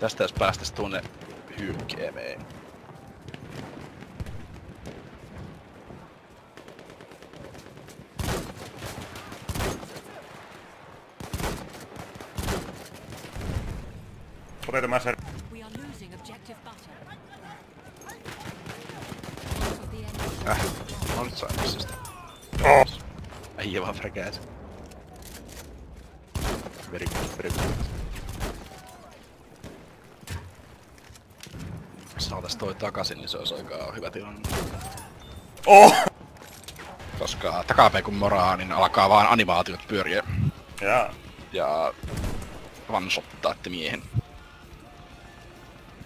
Tästä jos päästäis tuonne hyykkeemeen. Mä sen. Äh, no nyt sain missistä. Oh. Äijä vaan fräkääs. Very good, very good. Saatais toi takaisin, niin se olisi aika hyvä tilanne. Oh! Koska takapäin kun moraa, niin alkaa vaan animaatiot pyöriä. Jaa. Ja one-shottaa miehen.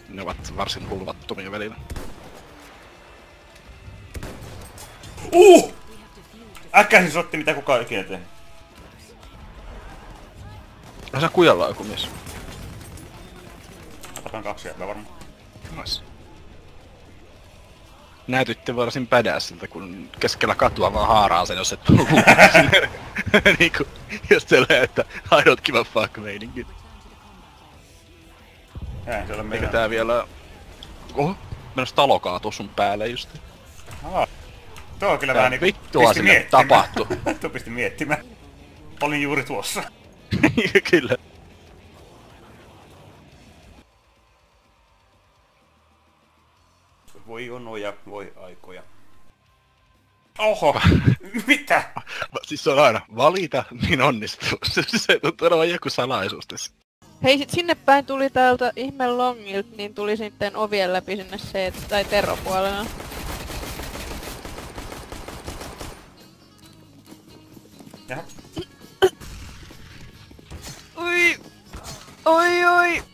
Ne ovat varsin hulvattomia välillä. Uh! Äkkäisin sotti mitä kukaan ikinä tehnyt. Se kujalla on joku mies. Otan kaksi varmaan. Nice. Näytitte varsin pädässiltä, kun keskellä katua vaan haaraa sen, jos et tullut sinne. niinku, jos teillä että I don't give a fuck meininki. Ei, se ole Eikä tää vielä... Oho, menossa talo kaatuu sun päälle just. Aa. Tuo on kyllä Tää vähän niinku vittua sinne tapahtuu. Tuo pisti miettimään. Olin juuri tuossa. Kyllä. Voi onoja, voi aikoja. Oho! Mitä? Siis se on aina valita, niin onnistuu. se tuntuu olevan joku salaisuus tässä. Hei, sit sinne päin tuli täältä ihme longilt, niin tuli sitten ovien läpi sinne se, tai terropuolella. Jaha. Oi! Oi oi! Oi oi!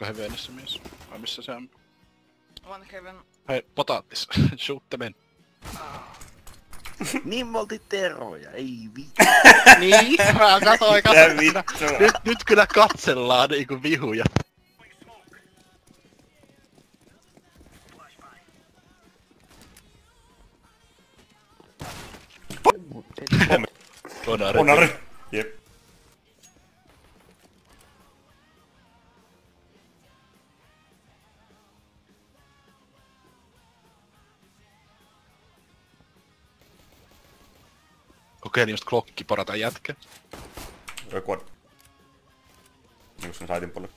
Olisiko Heavenissä mies? Vai missä se on? One heaven. Hei, potaattis. Shoot the men. Niin me oltiin teroja, ei vi... niin, mä katsoin, katsoin. Nyt, nyt kyllä katsellaan niinku vihuja. Onari. Onari. Jep. Kokeilin just klokki porata jätkä. Record. Niinku sen saitin puolelle.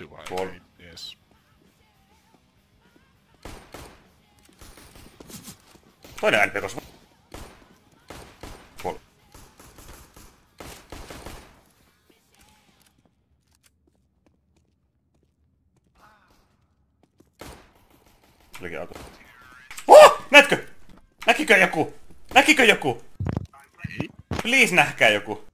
I? Tuolla. Yes. Toinen ääni perus. Puolelle. Tulikin auto. Oh! Näetkö? Näkikö joku? Näkikö joku? Please nähkää joku.